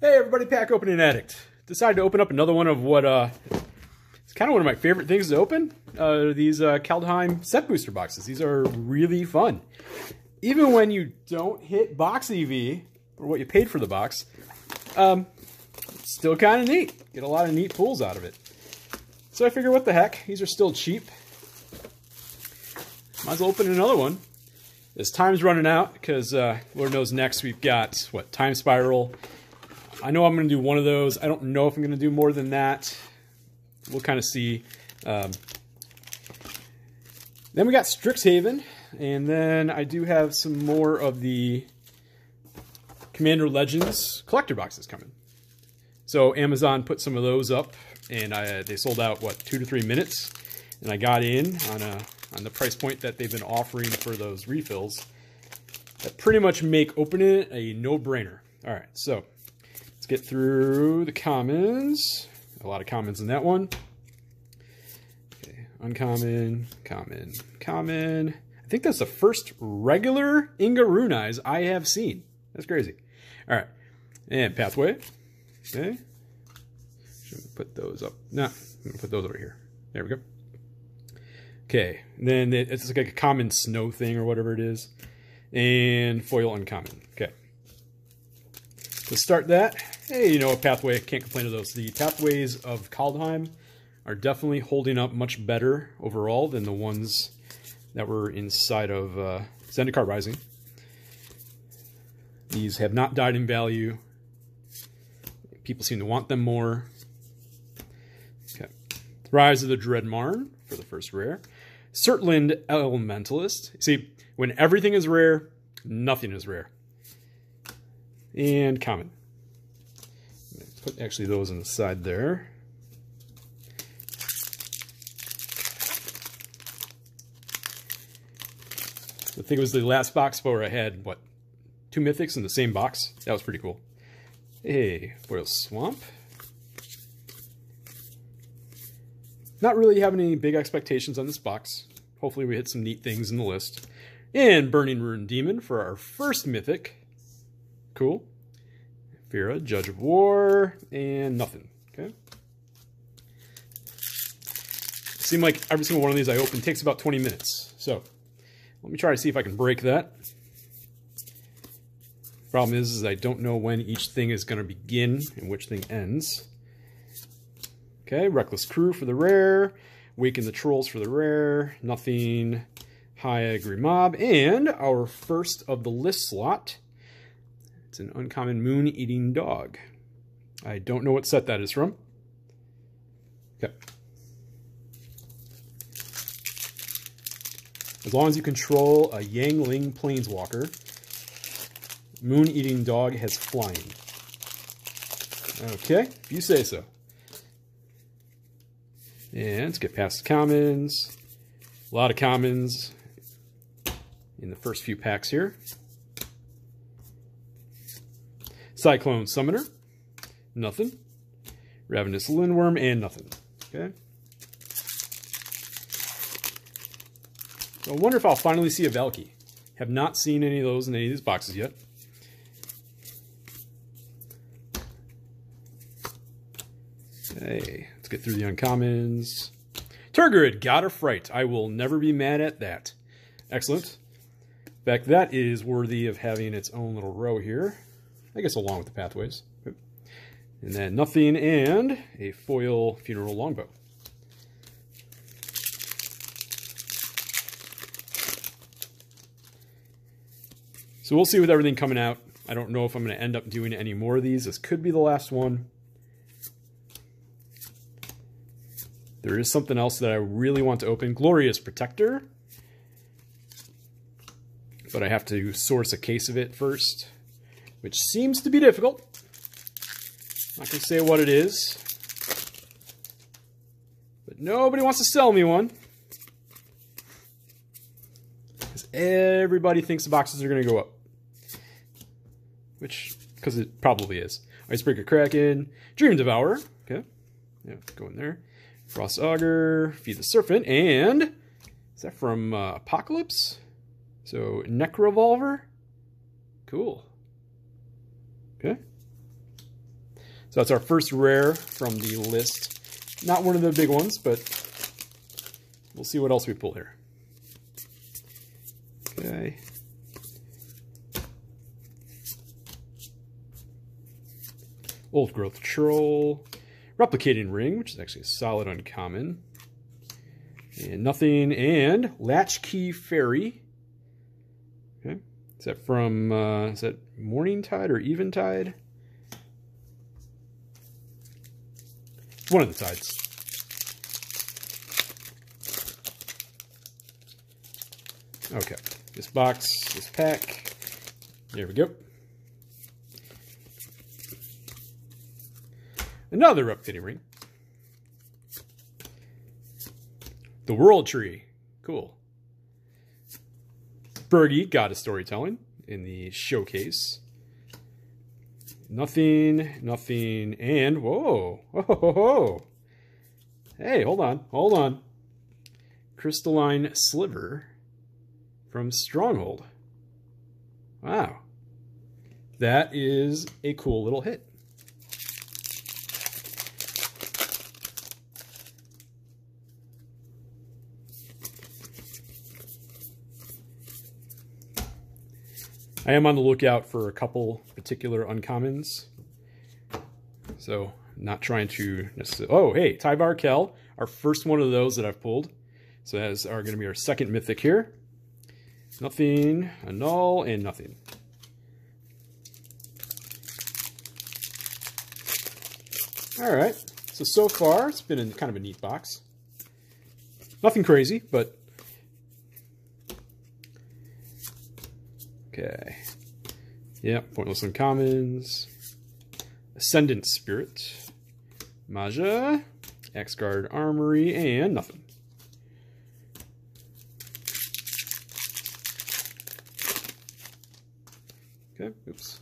Hey everybody, Pack Opening Addict. Decided to open up another one of what, uh, it's kind of one of my favorite things to open. Uh, these, uh, Kaldheim set booster boxes. These are really fun. Even when you don't hit box EV, or what you paid for the box, um, still kind of neat. Get a lot of neat pulls out of it. So I figure, what the heck? These are still cheap. Might as well open another one. As time's running out, because uh, Lord knows next we've got, what, Time Spiral, I know I'm going to do one of those. I don't know if I'm going to do more than that. We'll kind of see. Um, then we got Strixhaven, and then I do have some more of the Commander Legends collector boxes coming. So Amazon put some of those up, and I, they sold out what two to three minutes, and I got in on a on the price point that they've been offering for those refills. That pretty much make opening it a no-brainer. All right, so get through the commons. A lot of commons in that one. Okay, uncommon, common, common. I think that's the first regular Inga Rune-Eyes I have seen. That's crazy. All right, and pathway. Okay, should put those up. No, I'm gonna put those over here. There we go. Okay, then it's like a common snow thing or whatever it is, and foil uncommon. Okay. Let's start that. Hey, you know, a pathway, can't complain of those. The pathways of Kaldheim are definitely holding up much better overall than the ones that were inside of uh, Zendikar Rising. These have not died in value. People seem to want them more. Okay. Rise of the Dread Marn for the first rare. Surtland Elementalist. See, when everything is rare, nothing is rare and common. Put actually those on the side there. I think it was the last box where I had, what, two mythics in the same box? That was pretty cool. Hey, Foil Swamp. Not really having any big expectations on this box. Hopefully we hit some neat things in the list. And Burning Rune Demon for our first mythic. Cool. Firja, Judge of War, and nothing. Okay. Seem like every single one of these I open takes about 20 minutes. So let me try to see if I can break that. Problem is, is I don't know when each thing is going to begin and which thing ends. Okay, Reckless Crew for the rare. Waken the Trolls for the rare. Nothing. High Agri Mob. And our first of the list slot it's an uncommon moon-eating dog. I don't know what set that is from. Okay. As long as you control a Yanling Planeswalker, moon-eating dog has flying. Okay, if you say so. And let's get past the commons. A lot of commons in the first few packs here. Cyclone Summoner, nothing. Ravenous Lindworm, and nothing. Okay. So I wonder if I'll finally see a Valki. Have not seen any of those in any of these boxes yet. Okay, let's get through the uncommons. Tergrid, God of Fright. I will never be mad at that. Excellent. In fact, that is worthy of having its own little row here. I guess along with the pathways. And then nothing and a foil funeral longbow. So we'll see with everything coming out. I don't know if I'm going to end up doing any more of these. This could be the last one. There is something else that I really want to open. Glorious Protector. But I have to source a case of it first which seems to be difficult. Going to say what it is. But nobody wants to sell me one. Because everybody thinks the boxes are going to go up. Which, because it probably is. Icebreaker Kraken, Dream Devourer. Okay. Yeah, go in there. Frost Auger, Feed the Serpent, and is that from uh, Apocalypse? So Necravolver. Cool. Okay. So that's our first rare from the list. Not one of the big ones, but we'll see what else we pull here. Okay. Old Growth Troll. Replicating Ring, which is actually a solid uncommon. And nothing. And Latchkey Faerie. Is that from, uh, is that Morning Tide or Eventide? One of the tides. Okay. This box, this pack. There we go. Another replicating ring. The World Tree. Cool. Birgi, God of Storytelling, in the showcase. Nothing, nothing, and whoa, whoa, whoa. Hey, hold on, hold on. Crystalline Sliver from Stronghold. Wow. That is a cool little hit. I am on the lookout for a couple particular uncommons. So, not trying to necessarily... Oh, hey, Tyvar Kell, our first one of those that I've pulled. So that's are going to be our second mythic here. Nothing, a null, and nothing. All right. So, so far, it's been in kind of a neat box. Nothing crazy, but Okay. Yep, Pointless Uncommons. Ascendant Spirit. Maja. Axgard Armory, and nothing. Okay, oops.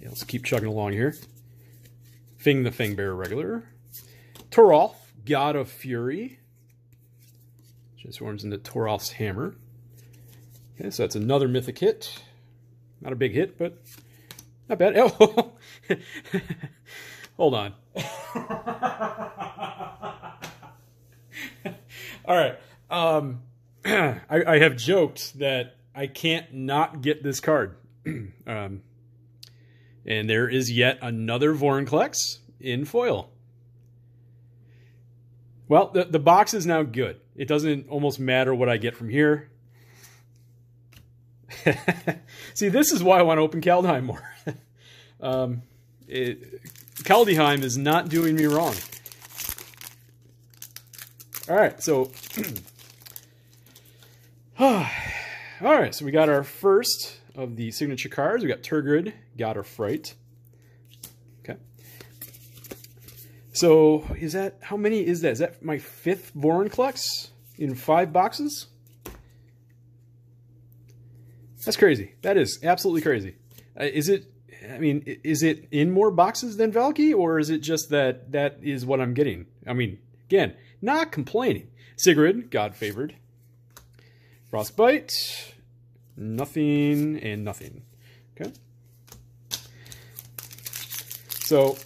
Yeah, let's keep chugging along here. Fynn the Fangbearer regular. Toralf, God of Fury. Transforms into Toralf's Hammer. Okay, so that's another mythic hit. Not a big hit, but not bad. Oh, hold on. All right. Um, I, I, have joked that I can't not get this card. um, and there is yet another Vorinclex in foil. Well, the, the box is now good. It doesn't almost matter what I get from here. See, this is why I want to open Kaldheim more. um, it, Kaldheim is not doing me wrong. All right, so... all right, so we got our first of the signature cards. We got Tergrid, God of Fright. So is that, how many is that? Is that my fifth Vorinclex in five boxes? That's crazy. That is absolutely crazy. Uh, is it, I mean, is it in more boxes than Valki or is it just that that is what I'm getting? I mean, again, not complaining. Sigrid, God favored. Frostbite, nothing, and nothing. Okay. So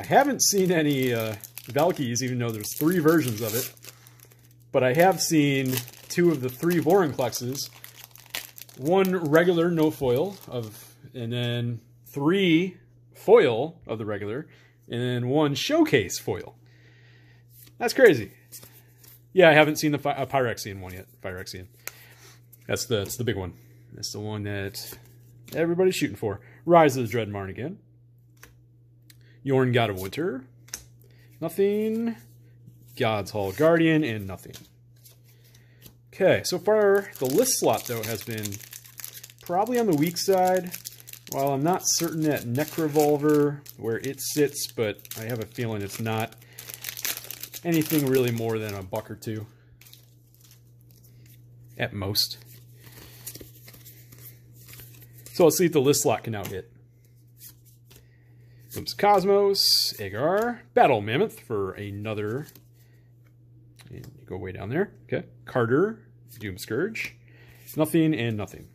I haven't seen any uh, Valkies, even though there's three versions of it. But I have seen two of the three Vorinclexes. One regular no foil of, and then three foil of the regular, and then one showcase foil. That's crazy. Yeah, I haven't seen the uh, Phyrexian one yet. Phyrexian. That's the that's the big one. That's the one that everybody's shooting for. Rise of the Dread again. Jorn, God of Winter. Nothing. God's Hall Guardian, and nothing. Okay, so far the list slot, though, has been probably on the weak side. While I'm not certain at Necravolver where it sits, but I have a feeling it's not anything really more than a buck or two. At most. So let's see if the list slot can now hit. Oops, Cosmos, Agar, Battle Mammoth for another. And you go way down there. Okay. Carter, Doom Scourge. Nothing and nothing.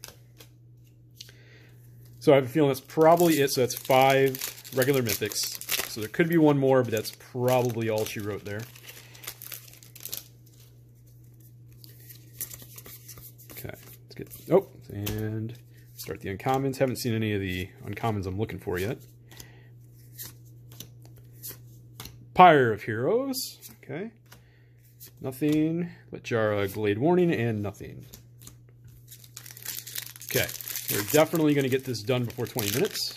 So I have a feeling that's probably it. So that's five regular mythics. So there could be one more, but that's probably all she wrote there. Okay, let's get, oh, and start the uncommons. Haven't seen any of the uncommons I'm looking for yet. Pyre of Heroes, okay. Nothing. Littjara Glade-Warden, and nothing. Okay, we're definitely going to get this done before 20 minutes.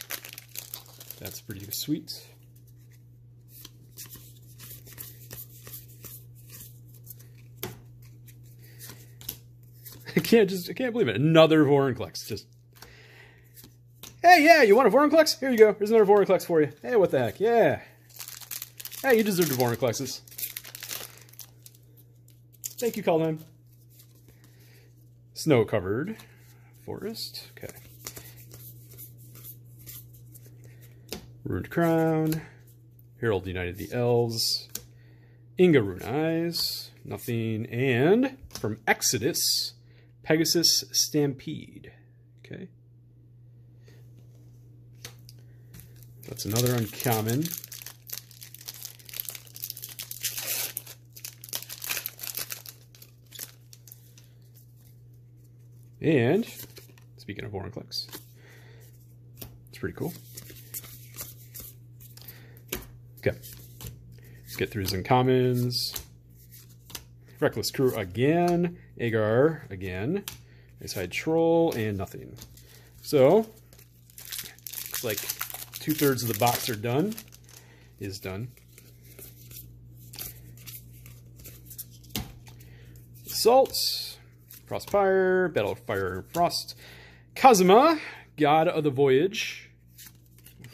That's pretty sweet. I can't just, I can't believe it. Another Vorinclex. Just, hey, yeah, you want a Vorinclex? Here you go. Here's another Vorinclex for you. Hey, what the heck? Yeah. Hey, you deserve the Vorinclexes. Thank you, Kaldheim. Snow-covered forest. Okay. Ruined Crown. Harald United the Elves. Inga Rune Eyes. Nothing. And from Exodus, Pegasus Stampede. Okay. That's another uncommon. And speaking of Vorinclex, it's pretty cool. Okay. Let's get through some commons. Reckless Crew again. Agar again. Ice Troll and nothing. So, looks like two-thirds of the box are done. Is done. Salts. Frostfire, Battle of Fire and Frost. Cosima, God of the Voyage.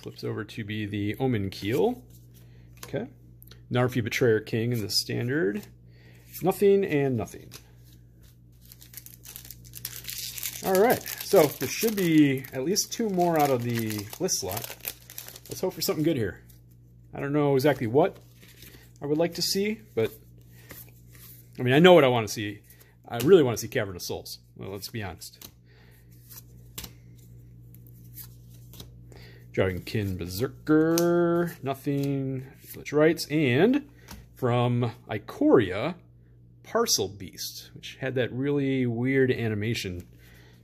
Flips over to be the Omen Keel. Okay. Narfi Betrayer King in the standard. Nothing and nothing. All right, so there should be at least two more out of the list slot. Let's hope for something good here. I don't know exactly what I would like to see, but I mean, I know what I want to see. I really want to see Cavern of Souls. Well, let's be honest. Dragonkin Berserker, nothing, Glitch Rights, and from Ikoria, Parcel Beast, which had that really weird animation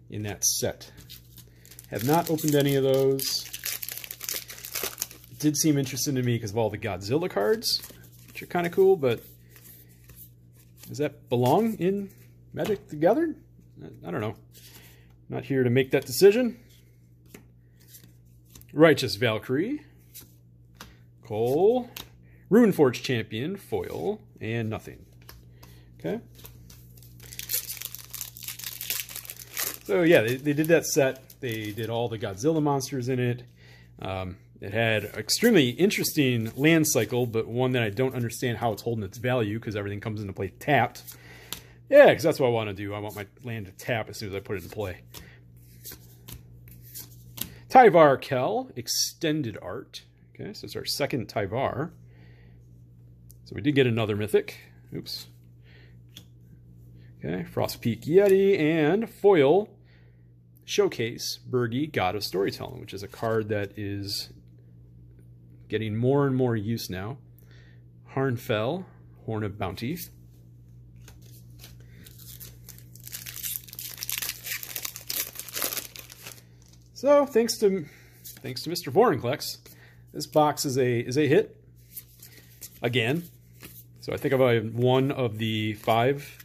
in that set. Have not opened any of those. Did seem interesting to me because of all the Godzilla cards, which are kind of cool, but does that belong in Magic the Gathering? I don't know. Not here to make that decision. Righteous Valkyrie. Cole. Runeforge Champion, foil, and nothing. Okay. So yeah, they, they did that set. They did all the Godzilla monsters in it. Um, it had extremely interesting land cycle, but one that I don't understand how it's holding its value because everything comes into play tapped. Yeah, because that's what I want to do. I want my land to tap as soon as I put it in play. Tyvar Kell, Extended Art. Okay, so it's our second Tyvar. So we did get another Mythic. Oops. Okay, Frostpeak Yeti and Foil Showcase Birgi, God of Storytelling, which is a card that is getting more and more use now. Harnfell, Horn of Bounty. So thanks to thanks to Mr. Vorinclex, this box is a is a hit again. So I think I've one of the five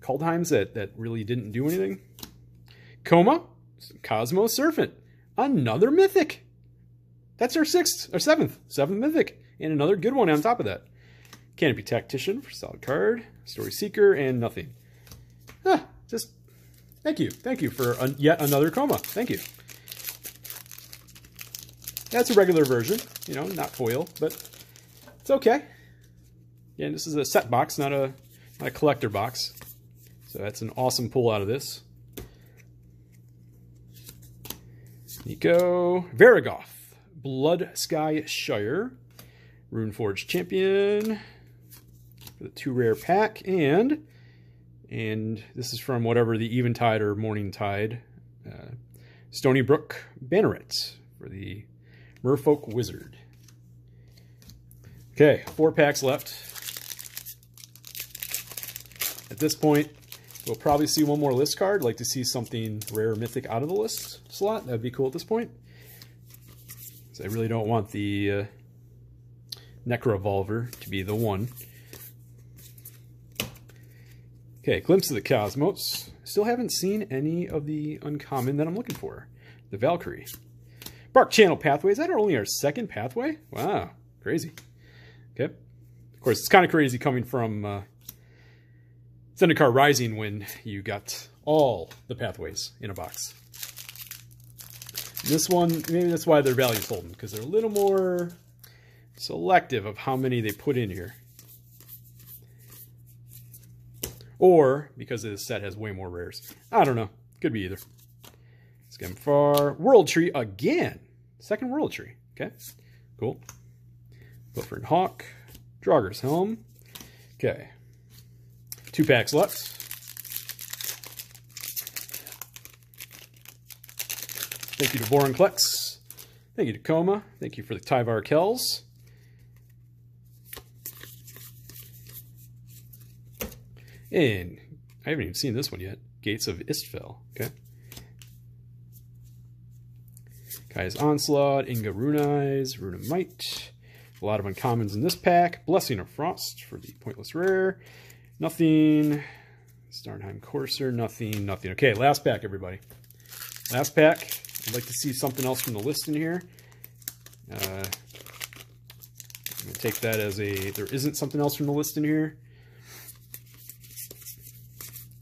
Kaldheims that that really didn't do anything. Koma, Cosmo Serpent, another mythic. That's our sixth or seventh, seventh mythic, and another good one on top of that. Canopy Tactician for solid card, Story Seeker, and nothing. Ah, just Thank you. Thank you for an, yet another Koma. Thank you. That's a regular version, you know, not foil, but it's okay. Again, this is a set box, not a, not a collector box. So that's an awesome pull out of this. Nico Varigoth, Blood Sky Shire, Runeforge Champion for the two rare pack, and and this is from whatever the Eventide or Morning Tide. Uh, Stony Brook Banneret for the Merfolk Wizard. Okay, four packs left. At this point, we'll probably see one more list card. I'd like to see something rare mythic out of the list slot. That'd be cool at this point. So I really don't want the uh, Necravolver to be the one. Okay, Glimpse of the Cosmos. Still haven't seen any of the uncommon that I'm looking for. The Valkyrie. Bark Channel Pathway. Is that only our second pathway? Wow, crazy. Okay. Of course, it's kind of crazy coming from uh, Zendikar Rising when you got all the pathways in a box. This one, maybe that's why their value's holding, because they're a little more selective of how many they put in here. Or because this set has way more rares. I don't know. Could be either. Skemfar. World Tree again. Second World Tree. Okay. Cool. Gilford Hawk. Draugr's Helm. Okay. Two packs left. Thank you to Vorinclex. Thank you to Koma. Thank you for the Tyvar Kells. And I haven't even seen this one yet. Gates of Istfell. Okay. Kaya's Onslaught, Inga Rune-Eyes, Runamite. A lot of uncommons in this pack. Blessing of Frost for the Pointless Rare. Nothing. Starnheim Courser, nothing, nothing. Okay, last pack, everybody. Last pack. I'd like to see something else from the list in here. Uh, I'm going to take that as a, there isn't something else from the list in here.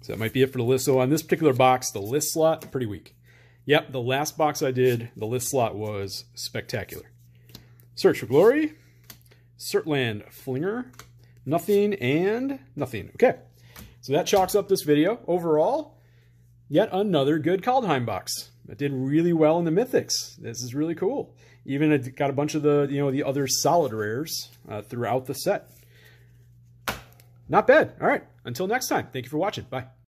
So that might be it for the list. So on this particular box, the list slot, pretty weak. Yep, the last box I did, the list slot was spectacular. Search for Glory, Surtland Flinger, nothing, and nothing. Okay, so that chalks up this video. Overall, yet another good Kaldheim box. It did really well in the Mythics. This is really cool. Even it got a bunch of the, you know, the other solid rares uh, throughout the set. Not bad. All right. Until next time. Thank you for watching. Bye.